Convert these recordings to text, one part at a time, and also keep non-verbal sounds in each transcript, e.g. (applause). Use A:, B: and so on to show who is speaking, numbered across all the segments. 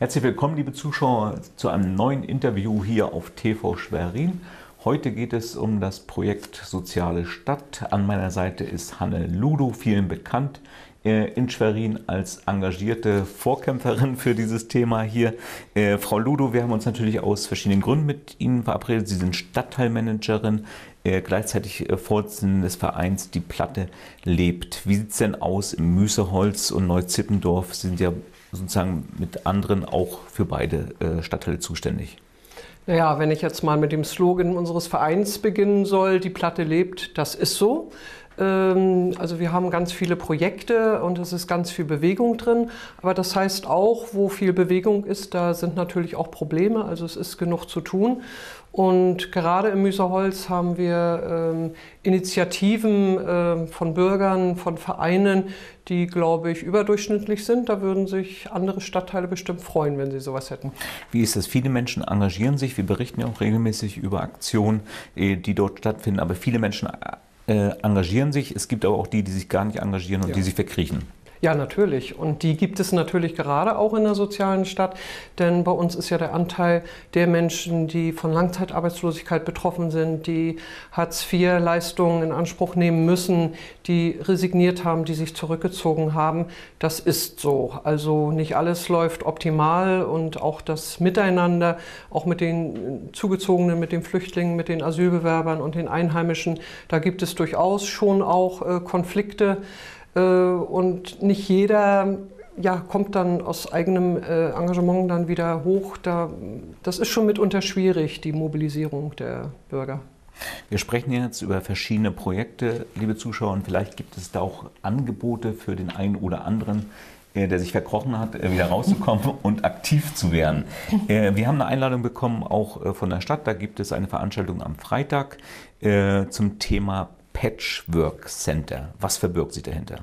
A: Herzlich willkommen, liebe Zuschauer, zu einem neuen Interview hier auf TV Schwerin. Heute geht es um das Projekt Soziale Stadt. An meiner Seite ist Hanne Ludo, vielen bekannt äh, in Schwerin als engagierte Vorkämpferin für dieses Thema hier. Äh, Frau Ludo, wir haben uns natürlich aus verschiedenen Gründen mit Ihnen verabredet. Sie sind Stadtteilmanagerin, äh, gleichzeitig Vorsitzende des Vereins Die Platte lebt. Wie sieht es denn aus im Müseholz und Neuzippendorf? Sie sind ja sozusagen mit anderen auch für beide Stadtteile zuständig.
B: Naja, wenn ich jetzt mal mit dem Slogan unseres Vereins beginnen soll, die Platte lebt, das ist so. Ähm, also wir haben ganz viele Projekte und es ist ganz viel Bewegung drin. Aber das heißt auch, wo viel Bewegung ist, da sind natürlich auch Probleme. Also es ist genug zu tun. Und gerade im Müserholz haben wir ähm, Initiativen äh, von Bürgern, von Vereinen, die, glaube ich, überdurchschnittlich sind. Da würden sich andere Stadtteile bestimmt freuen, wenn sie sowas hätten.
A: Wie ist das? Viele Menschen engagieren sich. Wir berichten ja auch regelmäßig über Aktionen, äh, die dort stattfinden. Aber viele Menschen engagieren sich. Es gibt aber auch die, die sich gar nicht engagieren und ja. die sich verkriechen.
B: Ja, natürlich. Und die gibt es natürlich gerade auch in der sozialen Stadt, denn bei uns ist ja der Anteil der Menschen, die von Langzeitarbeitslosigkeit betroffen sind, die Hartz-IV-Leistungen in Anspruch nehmen müssen, die resigniert haben, die sich zurückgezogen haben. Das ist so. Also nicht alles läuft optimal und auch das Miteinander, auch mit den Zugezogenen, mit den Flüchtlingen, mit den Asylbewerbern und den Einheimischen, da gibt es durchaus schon auch äh, Konflikte. Äh, und nicht jeder ja, kommt dann aus eigenem äh, Engagement dann wieder hoch. Da, das ist schon mitunter schwierig, die Mobilisierung der Bürger.
A: Wir sprechen jetzt über verschiedene Projekte, liebe Zuschauer, und vielleicht gibt es da auch Angebote für den einen oder anderen, äh, der sich verkrochen hat, wieder rauszukommen (laughs) und aktiv zu werden. Wir haben eine Einladung bekommen, auch von der Stadt. Da gibt es eine Veranstaltung am Freitag zum Thema Patchwork Center. Was verbirgt sich dahinter?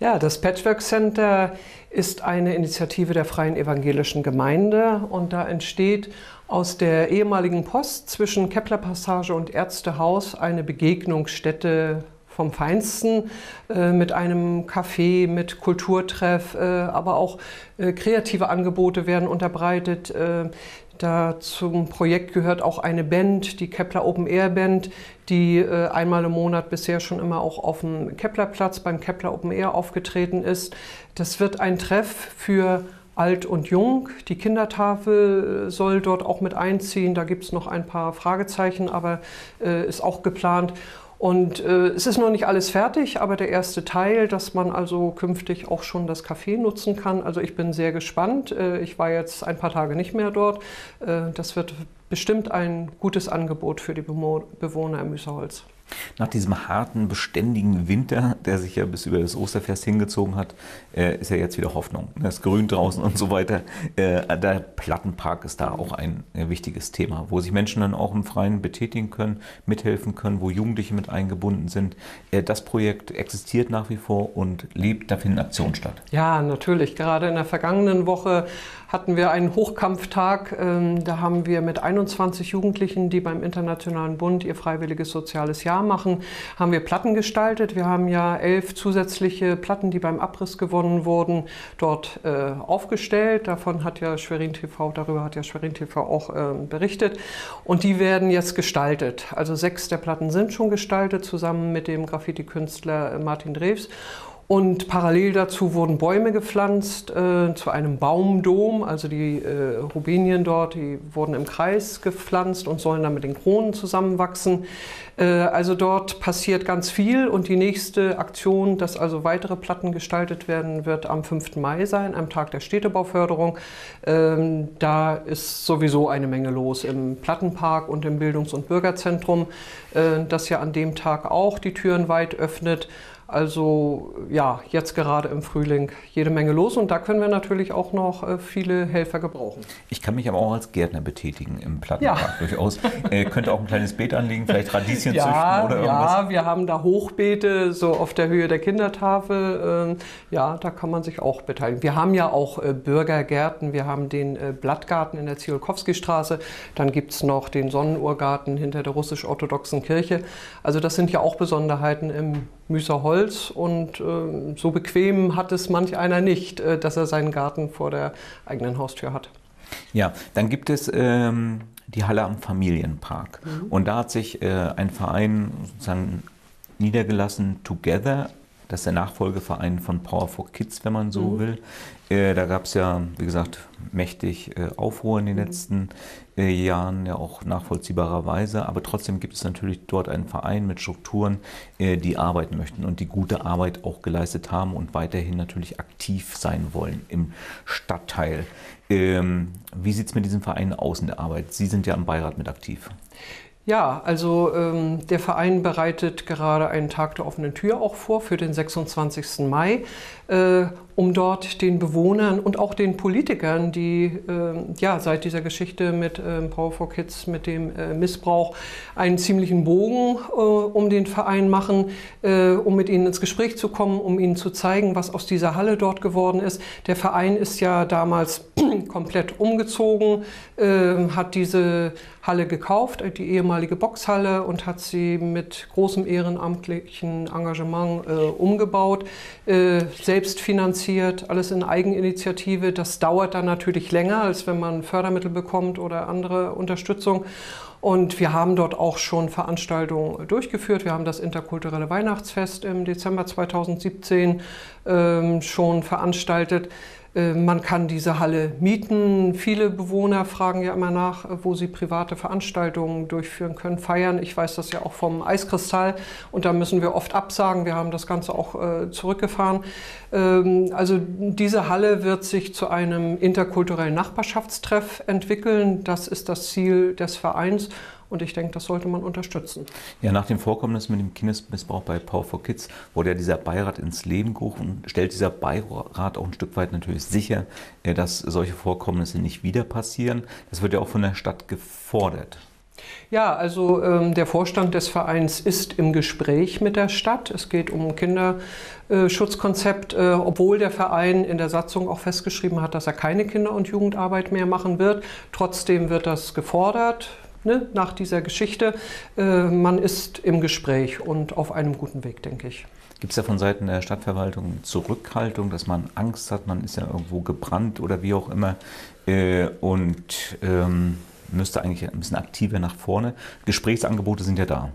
B: Ja, das Patchwork Center ist eine Initiative der Freien Evangelischen Gemeinde und da entsteht aus der ehemaligen Post zwischen Kepler Passage und Ärztehaus eine Begegnungsstätte vom Feinsten äh, mit einem Café, mit Kulturtreff, äh, aber auch äh, kreative Angebote werden unterbreitet. Äh, da zum Projekt gehört auch eine Band, die Kepler Open Air Band, die äh, einmal im Monat bisher schon immer auch auf dem Keplerplatz beim Kepler Open Air aufgetreten ist. Das wird ein Treff für Alt und Jung. Die Kindertafel soll dort auch mit einziehen. Da gibt es noch ein paar Fragezeichen, aber äh, ist auch geplant. Und äh, es ist noch nicht alles fertig, aber der erste Teil, dass man also künftig auch schon das Café nutzen kann. Also ich bin sehr gespannt. Äh, ich war jetzt ein paar Tage nicht mehr dort. Äh, das wird bestimmt ein gutes Angebot für die Bewohner im Müsserholz.
A: Nach diesem harten, beständigen Winter, der sich ja bis über das Osterfest hingezogen hat, äh, ist ja jetzt wieder Hoffnung. Das Grün draußen und so weiter. Äh, der Plattenpark ist da auch ein äh, wichtiges Thema, wo sich Menschen dann auch im Freien betätigen können, mithelfen können, wo Jugendliche mit eingebunden sind. das Projekt existiert nach wie vor und lebt, da finden Aktionen statt.
B: Ja, natürlich. Gerade in der vergangenen Woche hatten wir einen Hochkampftag. Ähm, da haben wir mit 21 Jugendlichen, die beim Internationalen Bund ihr freiwilliges soziales Jahr machen, haben wir Platten gestaltet. Wir haben ja elf zusätzliche Platten, die beim Abriss gewonnen wurden, dort äh, aufgestellt. Davon hat ja Schwerin TV, darüber hat ja Schwerin TV auch ähm, berichtet. Und die werden jetzt gestaltet. Also sechs der Platten sind schon gestaltet, zusammen mit dem Graffiti-Künstler Martin Drews. Und parallel dazu wurden Bäume gepflanzt äh, zu einem Baumdom. Also die äh, Rubenien dort, die wurden im Kreis gepflanzt und sollen dann mit den Kronen zusammenwachsen. Äh, also dort passiert ganz viel und die nächste Aktion, dass also weitere Platten gestaltet werden, wird am 5. Mai sein, am Tag der Städtebauförderung. Ähm, da ist sowieso eine Menge los im Plattenpark und im Bildungs- und Bürgerzentrum, äh, das ja an dem Tag auch die Türen weit öffnet. Also ja, jetzt gerade im Frühling jede Menge los und da können wir natürlich auch noch äh, viele Helfer gebrauchen.
A: Ich kann mich aber auch als Gärtner betätigen im Plattenpark ja. (laughs) durchaus. Äh, könnte auch ein kleines Beet anlegen, vielleicht Radieschen (laughs) ja, züchten oder irgendwas?
B: Ja, wir haben da Hochbeete so auf der Höhe der Kindertafel. Äh, ja, da kann man sich auch beteiligen. Wir haben ja auch äh, Bürgergärten. Wir haben den äh, Blattgarten in der Ziolkowski-Straße. Dann gibt es noch den Sonnenuhrgarten hinter der russisch-orthodoxen Kirche. Also das sind ja auch Besonderheiten im Müserholz Holz und äh, so bequem hat es manch einer nicht, äh, dass er seinen Garten vor der eigenen Haustür hat.
A: Ja, dann gibt es ähm, die Halle am Familienpark. Mhm. Und da hat sich äh, ein Verein sozusagen niedergelassen, Together, das ist der Nachfolgeverein von Power for Kids, wenn man so mhm. will. Äh, da gab es ja, wie gesagt, mächtig äh, Aufruhr in den mhm. letzten äh, Jahren, ja auch nachvollziehbarerweise. Aber trotzdem gibt es natürlich dort einen Verein mit Strukturen, äh, die arbeiten möchten und die gute Arbeit auch geleistet haben und weiterhin natürlich aktiv sein wollen im Stadtteil. Ähm, wie sieht es mit diesem Verein aus in der Arbeit? Sie sind ja im Beirat mit aktiv.
B: Ja, also ähm, der Verein bereitet gerade einen Tag der offenen Tür auch vor für den 26. Mai. Äh, um dort den Bewohnern und auch den Politikern, die äh, ja seit dieser Geschichte mit äh, Power for Kids, mit dem äh, Missbrauch, einen ziemlichen Bogen äh, um den Verein machen, äh, um mit ihnen ins Gespräch zu kommen, um ihnen zu zeigen, was aus dieser Halle dort geworden ist. Der Verein ist ja damals (clears throat) komplett umgezogen, ähm, hat diese Halle gekauft, die ehemalige Boxhalle, und hat sie mit großem ehrenamtlichen Engagement äh, umgebaut, selbst finanziert finanziert, alles in Eigeninitiative. Das dauert dann natürlich länger, als wenn man Fördermittel bekommt oder andere Unterstützung. Und wir haben dort auch schon Veranstaltungen durchgeführt. Wir haben das interkulturelle Weihnachtsfest im Dezember 2017 ähm, schon veranstaltet. Äh, man kann diese Halle mieten. Viele Bewohner fragen ja immer nach, wo sie private Veranstaltungen durchführen können, feiern. Ich weiß das ja auch vom Eiskristall und da müssen wir oft absagen. Wir haben das Ganze auch äh, zurückgefahren. Ähm, also diese Halle wird sich zu einem interkulturellen Nachbarschaftstreff entwickeln. Das ist das Ziel des Vereins. Und ich denke, das sollte man unterstützen.
A: Ja, nach dem Vorkommnis mit dem Kindesmissbrauch bei Power for Kids wurde ja dieser Beirat ins Leben gerufen. Stellt dieser Beirat auch ein Stück weit natürlich sicher, äh, dass solche Vorkommnisse nicht wieder passieren? Das wird ja auch von der Stadt gefordert.
B: Ja, also ähm, der Vorstand des Vereins ist im Gespräch mit der Stadt. Es geht um ein Kinderschutzkonzept, äh, obwohl der Verein in der Satzung auch festgeschrieben hat, dass er keine Kinder- und Jugendarbeit mehr machen wird. Trotzdem wird das gefordert ne, nach dieser Geschichte. Äh, man ist im Gespräch und auf einem guten Weg, denke ich.
A: Gibt es ja von Seiten der Stadtverwaltung Zurückhaltung, dass man Angst hat, man ist ja irgendwo gebrannt oder wie auch immer äh, und ähm, müsste eigentlich ein bisschen aktiver nach vorne. Gesprächsangebote sind ja da.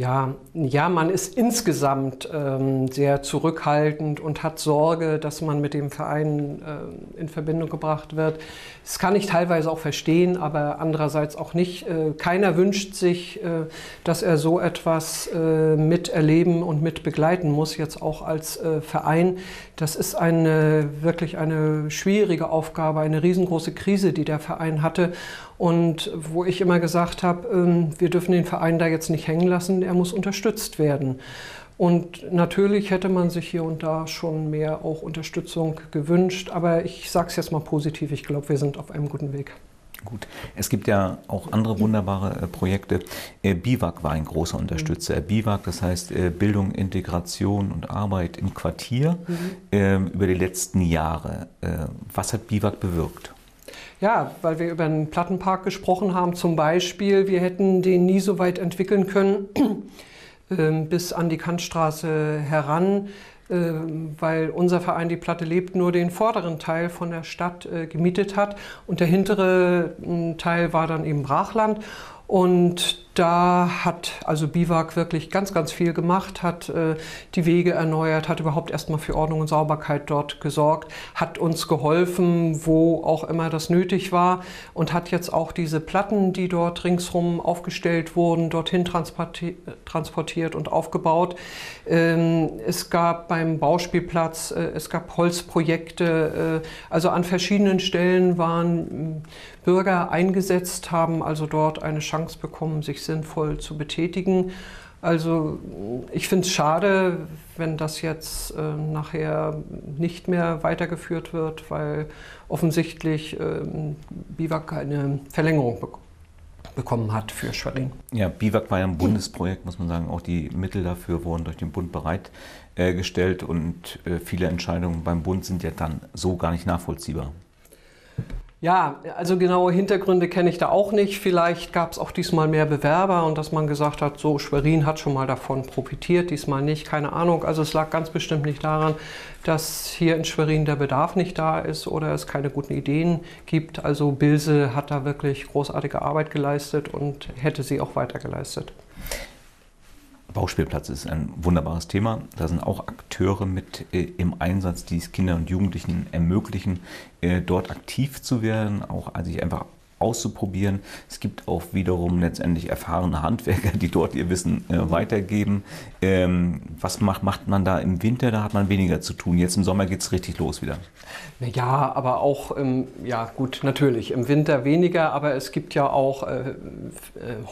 B: Ja, ja, man ist insgesamt ähm, sehr zurückhaltend und hat Sorge, dass man mit dem Verein äh, in Verbindung gebracht wird. Das kann ich teilweise auch verstehen, aber andererseits auch nicht. Äh, keiner wünscht sich, äh, dass er so etwas äh, miterleben und mitbegleiten muss, jetzt auch als äh, Verein. Das ist eine wirklich eine schwierige Aufgabe, eine riesengroße Krise, die der Verein hatte. Und wo ich immer gesagt habe, ähm, wir dürfen den Verein da jetzt nicht hängen lassen, er muss unterstützt werden. Und natürlich hätte man sich hier und da schon mehr auch Unterstützung gewünscht, aber ich sage es jetzt mal positiv, ich glaube, wir sind auf einem guten Weg.
A: Gut, es gibt ja auch andere wunderbare äh, Projekte. Äh, BIWAG war ein großer Unterstützer. Mhm. BIWAG, das heißt äh, Bildung, Integration und Arbeit im Quartier mhm. Ähm, über die letzten Jahre. Äh, was hat BIWAG bewirkt?
B: Ja, weil wir über den Plattenpark gesprochen haben, zum Beispiel, wir hätten den nie so weit entwickeln können (clears throat) ähm, bis an die Kantstraße heran, ähm, weil unser Verein Die Platte lebt nur den vorderen Teil von der Stadt äh, gemietet hat und der hintere Teil war dann eben Brachland. Und da hat also Biwak wirklich ganz, ganz viel gemacht, hat äh, die Wege erneuert, hat überhaupt erstmal für Ordnung und Sauberkeit dort gesorgt, hat uns geholfen, wo auch immer das nötig war und hat jetzt auch diese Platten, die dort ringsrum aufgestellt wurden, dorthin transporti transportiert und aufgebaut. Ähm, es gab beim Bauspielplatz, äh, es gab Holzprojekte, äh, also an verschiedenen Stellen waren Bürger eingesetzt, haben also dort eine Chance bekommen, sich sinnvoll zu betätigen. Also ich finde es schade, wenn das jetzt äh, nachher nicht mehr weitergeführt wird, weil offensichtlich äh, Biwak eine Verlängerung bekommt bekommen hat für Schwerin.
A: Ja, Biwak war ja ein Bundesprojekt, muss man sagen. Auch die Mittel dafür wurden durch den Bund bereitgestellt und äh, viele Entscheidungen beim Bund sind ja dann so gar nicht nachvollziehbar.
B: Ja, also genaue Hintergründe kenne ich da auch nicht. Vielleicht gab es auch diesmal mehr Bewerber und dass man gesagt hat, so Schwerin hat schon mal davon profitiert, diesmal nicht, keine Ahnung. Also es lag ganz bestimmt nicht daran, dass hier in Schwerin der Bedarf nicht da ist oder es keine guten Ideen gibt. Also Bilse hat da wirklich großartige Arbeit geleistet und hätte sie auch weiter geleistet.
A: Bauspielplatz ist ein wunderbares Thema. Da sind auch Akteure mit äh, im Einsatz, die es Kindern und Jugendlichen ermöglichen, äh, dort aktiv zu werden, auch also sich einfach auszuprobieren. Es gibt auch wiederum letztendlich erfahrene Handwerker, die dort ihr Wissen äh, weitergeben. Ähm, was macht, macht man da im Winter? Da hat man weniger zu tun. Jetzt im Sommer geht es richtig los wieder.
B: Ja, aber auch, ähm, ja gut, natürlich, im Winter weniger, aber es gibt ja auch äh, äh,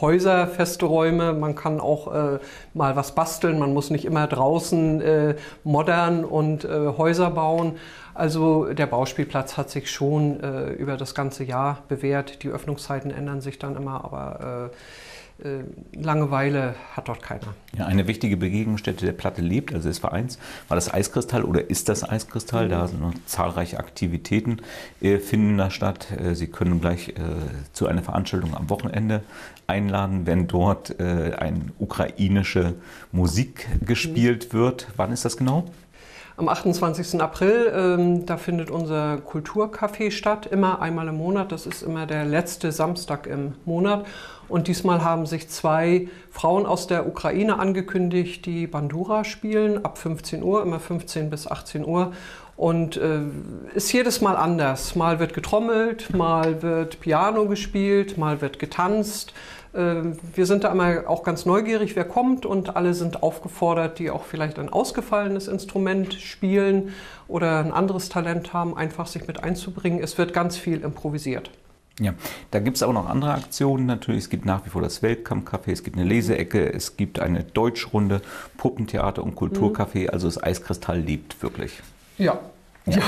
B: Häuser, feste Räume. Man kann auch äh, mal was basteln. Man muss nicht immer draußen äh, modern und äh, Häuser bauen. Also der Bauspielplatz hat sich schon äh, über das ganze Jahr bewährt. Die Öffnungszeiten ändern sich dann immer, aber äh, äh, Langeweile hat dort keiner.
A: Ja, eine wichtige Begegnungsstätte der Platte lebt, also des Vereins, war das Eiskristall oder ist das Eiskristall. Mhm. Da sind noch zahlreiche Aktivitäten äh, finden da statt. Äh, Sie können gleich äh, zu einer Veranstaltung am Wochenende einladen, wenn dort eine ukrainische Musik gespielt mhm. wird. Wann ist das genau?
B: Am 28. April, ähm, da findet unser Kulturcafé statt, immer einmal im Monat. Das ist immer der letzte Samstag im Monat. Und diesmal haben sich zwei Frauen aus der Ukraine angekündigt, die Bandura spielen, ab 15 Uhr, immer 15 bis 18 Uhr. Und äh, ist jedes Mal anders. Mal wird getrommelt, mal wird Piano gespielt, mal wird getanzt. Ähm, wir sind da einmal auch ganz neugierig, wer kommt und alle sind aufgefordert, die auch vielleicht ein ausgefallenes Instrument spielen oder ein anderes Talent haben, einfach sich mit einzubringen. Es wird ganz viel improvisiert.
A: Ja, da gibt es auch noch andere Aktionen natürlich. Es gibt nach wie vor das Weltkampfcafé, es gibt eine Leseecke, es gibt eine Deutschrunde, Puppentheater und Kulturcafé. Mhm. Also das Eiskristall lebt wirklich.
B: Ja. Ja. ja.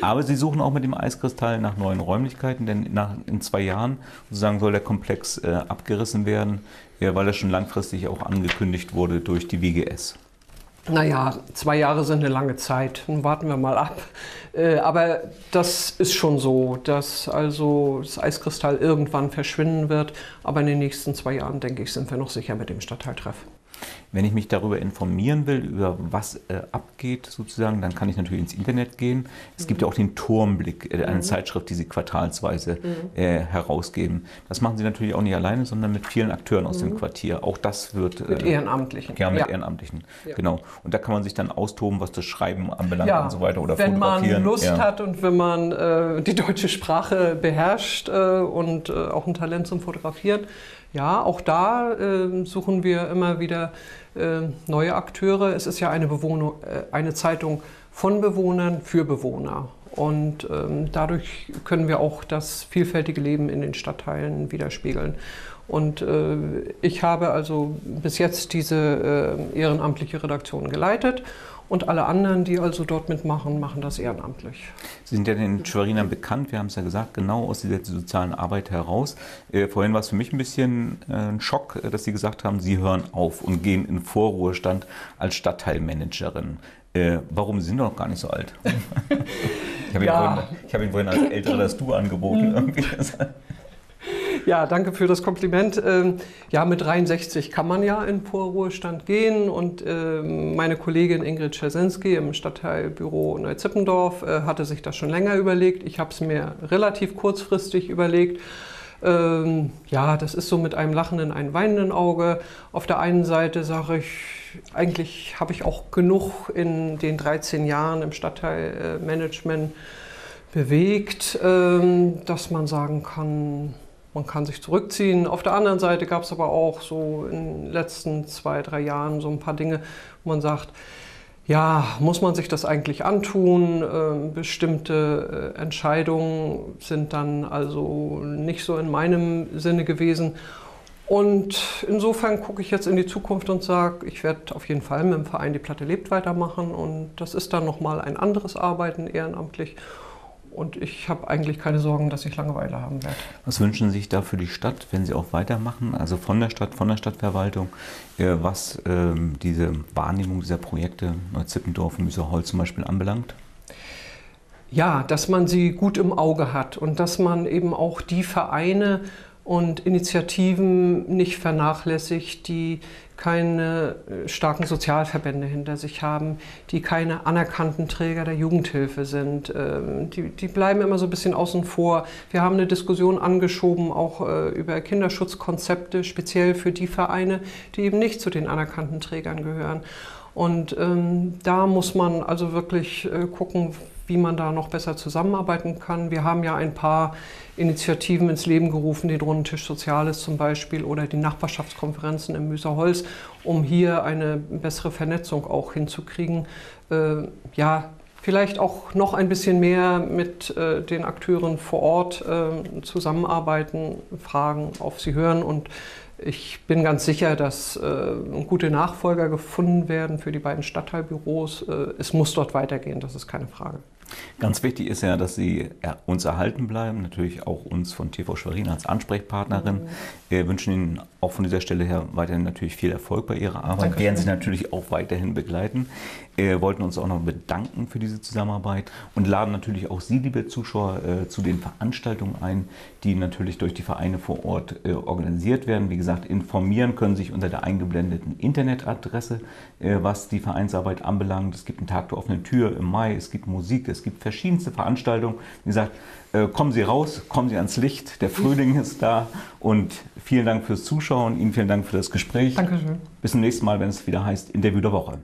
A: Aber sie suchen auch mit dem Eiskristall nach neuen Räumlichkeiten, denn nach, in zwei Jahren sozusagen soll der Komplex äh, abgerissen werden, äh, weil er schon langfristig auch angekündigt wurde durch die WGS.
B: Naja, zwei Jahre sind eine lange Zeit. Nun warten wir mal ab. Äh, aber das ist schon so, dass also das Eiskristall irgendwann verschwinden wird. Aber in den nächsten zwei Jahren, denke ich, sind wir noch sicher mit dem Stadtteiltreff.
A: Wenn ich mich darüber informieren will, über was äh, abgeht sozusagen, dann kann ich natürlich ins Internet gehen. Es mhm. gibt ja auch den Turmblick, äh, eine mhm. Zeitschrift, die Sie quartalsweise mhm. äh, herausgeben. Das machen Sie natürlich auch nicht alleine, sondern mit vielen Akteuren aus dem mhm. Quartier. Auch das wird...
B: Mit äh, Ehrenamtlichen.
A: Ja, mit ja. Ehrenamtlichen, ja. genau. Und da kann man sich dann austoben, was das Schreiben anbelangt ja, und so weiter oder
B: wenn fotografieren. man Lust ja. hat und wenn man äh, die deutsche Sprache beherrscht äh, und auch ein Talent zum Fotografieren, ja, auch da äh, suchen wir immer wieder äh, neue Akteure. Es ist ja eine, Bewohner, äh, eine Zeitung von Bewohnern für Bewohner. Und ähm, dadurch können wir auch das vielfältige Leben in den Stadtteilen widerspiegeln. Und äh, ich habe also bis jetzt diese äh, ehrenamtliche Redaktion geleitet und alle anderen, die also dort mitmachen, machen das ehrenamtlich.
A: Sie sind ja den Schwerinern bekannt, wir haben es ja gesagt, genau aus dieser sozialen Arbeit heraus. Äh, vorhin war es für mich ein bisschen äh, ein Schock, äh, dass Sie gesagt haben, Sie hören auf und gehen in Vorruhestand als Stadtteilmanagerin. Äh, warum Sie sind doch noch gar nicht so alt? (laughs) ich habe ja. Ihnen, hab Ihnen vorhin als Ältere das Du angeboten. Mhm. (laughs)
B: Ja, danke für das Kompliment. Ähm, ja, mit 63 kann man ja in Vorruhestand gehen und ähm, meine Kollegin Ingrid Czersinski im Stadtteilbüro Neuzippendorf äh, hatte sich das schon länger überlegt. Ich habe es mir relativ kurzfristig überlegt. Ähm, ja, das ist so mit einem lachenden, einem weinenden Auge. Auf der einen Seite sage ich, eigentlich habe ich auch genug in den 13 Jahren im Stadtteilmanagement bewegt, dass man sagen kann, man kann sich zurückziehen. Auf der anderen Seite gab es aber auch so in den letzten zwei, drei Jahren so ein paar Dinge, wo man sagt, ja, muss man sich das eigentlich antun? Ähm, bestimmte äh, Entscheidungen sind dann also nicht so in meinem Sinne gewesen. Und insofern gucke ich jetzt in die Zukunft und sage, ich werde auf jeden Fall mit dem Verein Die Platte lebt weitermachen. Und das ist dann nochmal ein anderes Arbeiten ehrenamtlich. Und ich habe eigentlich keine Sorgen, dass ich Langeweile haben werde.
A: Was wünschen Sie sich da für die Stadt, wenn Sie auch weitermachen? Also von der Stadt, von der Stadtverwaltung, äh, was ähm, diese Wahrnehmung dieser Projekte Neuzippendorf und Müserholz zum Beispiel anbelangt?
B: Ja, dass man sie gut im Auge hat und dass man eben auch die Vereine und Initiativen nicht vernachlässigt, die keine äh, starken Sozialverbände hinter sich haben, die keine anerkannten Träger der Jugendhilfe sind. Ähm, die, die bleiben immer so ein bisschen außen vor. Wir haben eine Diskussion angeschoben, auch äh, über Kinderschutzkonzepte, speziell für die Vereine, die eben nicht zu den anerkannten Trägern gehören. Und ähm, da muss man also wirklich äh, gucken, wie man da noch besser zusammenarbeiten kann. Wir haben ja ein paar Initiativen ins Leben gerufen, den Rundentisch Soziales zum Beispiel oder die Nachbarschaftskonferenzen im Müserholz, um hier eine bessere Vernetzung auch hinzukriegen. Äh, ja, vielleicht auch noch ein bisschen mehr mit äh, den Akteuren vor Ort äh, zusammenarbeiten, Fragen auf sie hören und ich bin ganz sicher, dass äh, gute Nachfolger gefunden werden für die beiden Stadtteilbüros. Äh, es muss dort weitergehen, das ist keine Frage.
A: Ganz wichtig ist ja, dass Sie uns erhalten bleiben, natürlich auch uns von TV Schwerin als Ansprechpartnerin. Mhm. Wir wünschen Ihnen auch von dieser Stelle her weiterhin natürlich viel Erfolg bei Ihrer Arbeit. Dankeschön. Werden Sie natürlich auch weiterhin begleiten. Wir wollten uns auch noch bedanken für diese Zusammenarbeit und laden natürlich auch Sie, liebe Zuschauer, äh, zu den Veranstaltungen ein, die natürlich durch die Vereine vor Ort äh, organisiert werden. Wie gesagt, informieren können sich unter der eingeblendeten Internetadresse, äh, was die Vereinsarbeit anbelangt. Es gibt einen Tag der offenen Tür im Mai, es gibt Musik, es gibt verschiedenste Veranstaltungen. Wie gesagt, äh, kommen Sie raus, kommen Sie ans Licht. Der Frühling (laughs) ist da. Und vielen Dank fürs Zuschauen. Ihnen vielen Dank für das Gespräch.
B: Dankeschön.
A: Bis zum nächsten Mal, wenn es wieder heißt Interview der Woche.